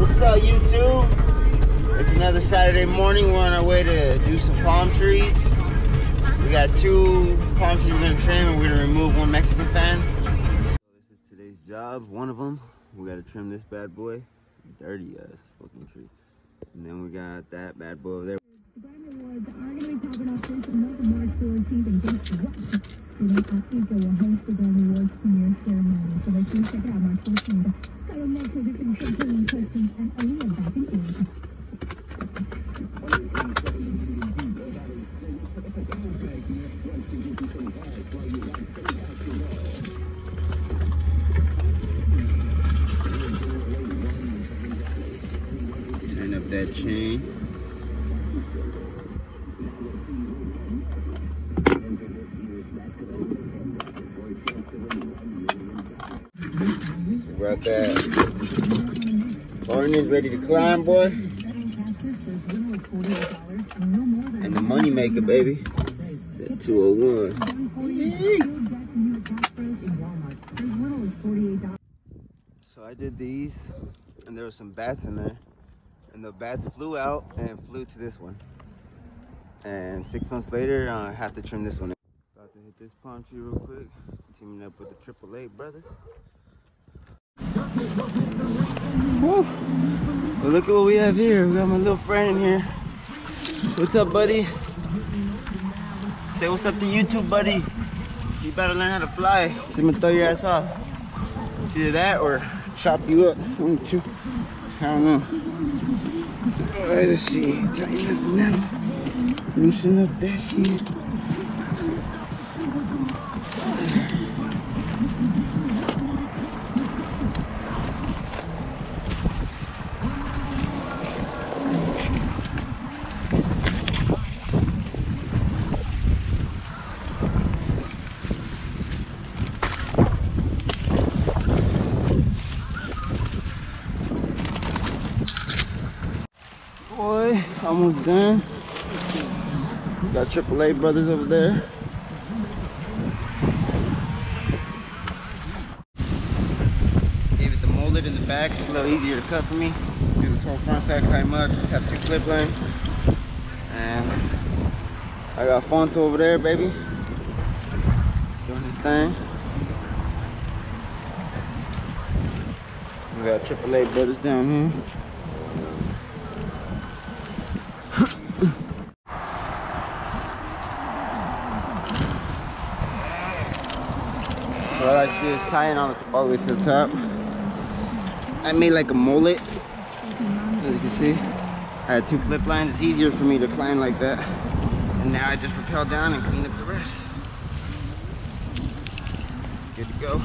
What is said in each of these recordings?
What's up, YouTube? It's another Saturday morning. We're on our way to do some palm trees. We got two palm trees we're gonna trim, and we're gonna remove one Mexican fan. So this is today's job. One of them. We gotta trim this bad boy. Dirty ass fucking tree. And then we got that bad boy over there. Grammy Awards are going to be popping off this month of March 14th, and guess what? Today, Africa will host the Grammy Awards premiere ceremony. So make sure you check it out March 14th. Kyle Metro, Victim Showcasing Questions, and Aaliyah back in Asia. Turn up that chain. Got that harness ready to climb, boy. And the money maker, baby. That 201. So I did these, and there were some bats in there. And the bats flew out and flew to this one. And six months later, I have to trim this one. About to hit this palm tree real quick. Teaming up with the Triple A brothers. Woo. Well, look at what we have here. We got my little friend in here. What's up, buddy? Say what's up to YouTube, buddy. You better learn how to fly. I'm gonna throw your ass off. It's either that or chop you up. I don't know. Let's see. Tighten up now. Loosen up that shit. Boy, almost done. Got AAA brothers over there. Gave it the molded in the back. It's a little easier to cut for me. Do this whole front side climb up. Just have two flip lines. And I got Fonso over there, baby. Doing his thing. We got AAA brothers down here. Tie it on all the way to the top. I made like a mullet, as you can see. I had two flip lines. It's easier for me to climb like that. And now I just rappel down and clean up the rest. Good to go.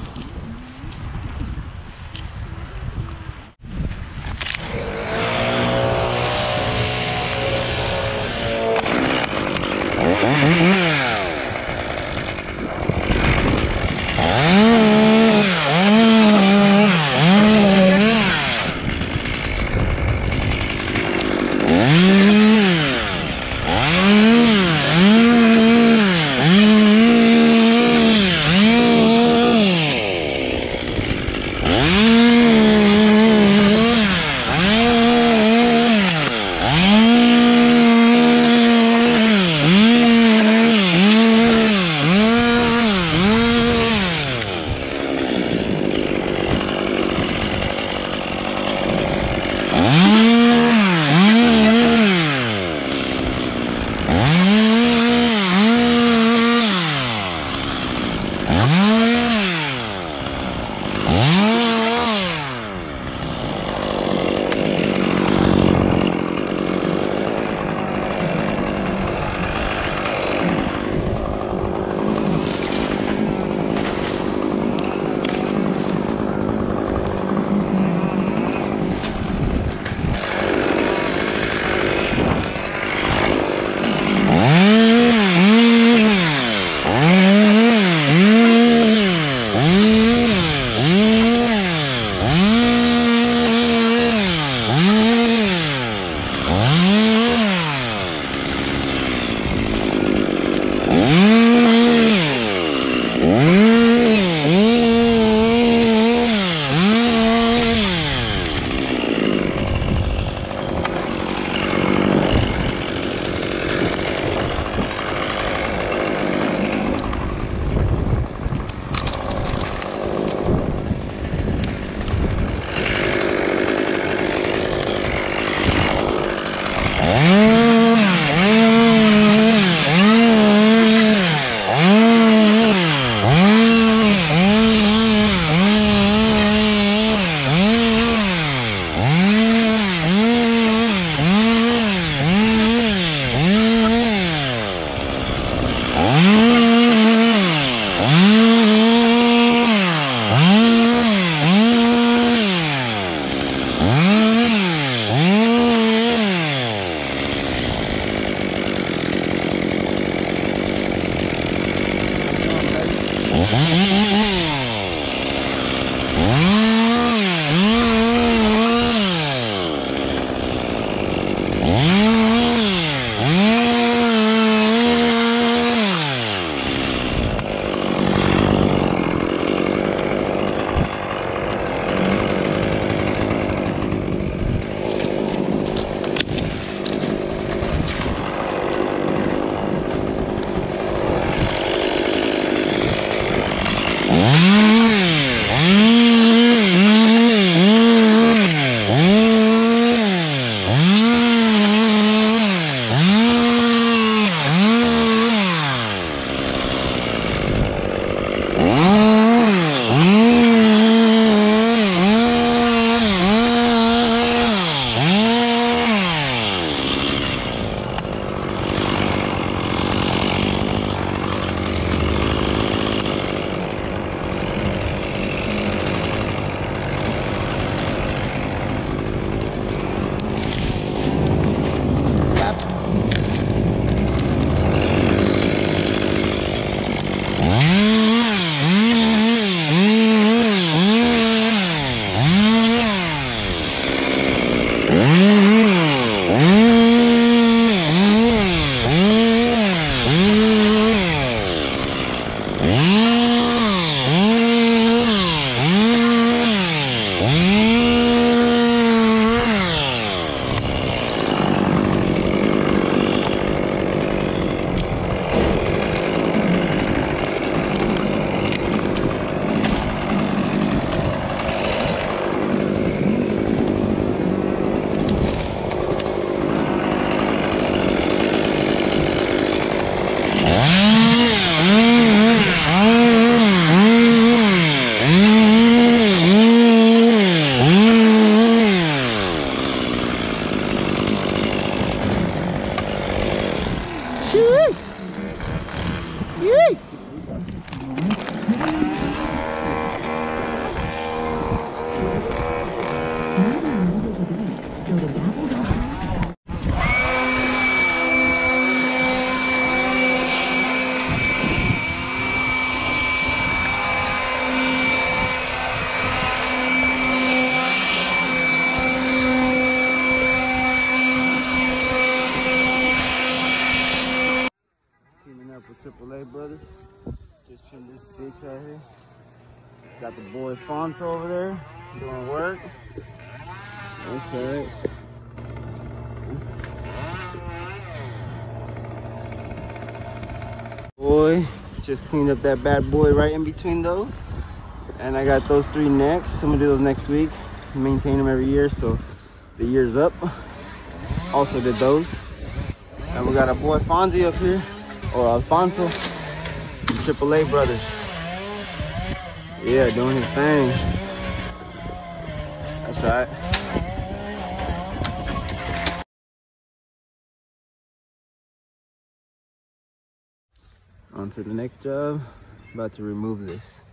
Música Just trimmed this bitch right here. Got the boy Fonso over there doing work. Right. Boy, just cleaned up that bad boy right in between those. And I got those three next. I'm gonna do those next week. Maintain them every year, so the year's up. Also did those. And we got our boy Fonzie up here, or Alfonso, AAA brothers. Yeah, doing his thing. That's right. On to the next job. About to remove this.